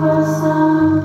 for some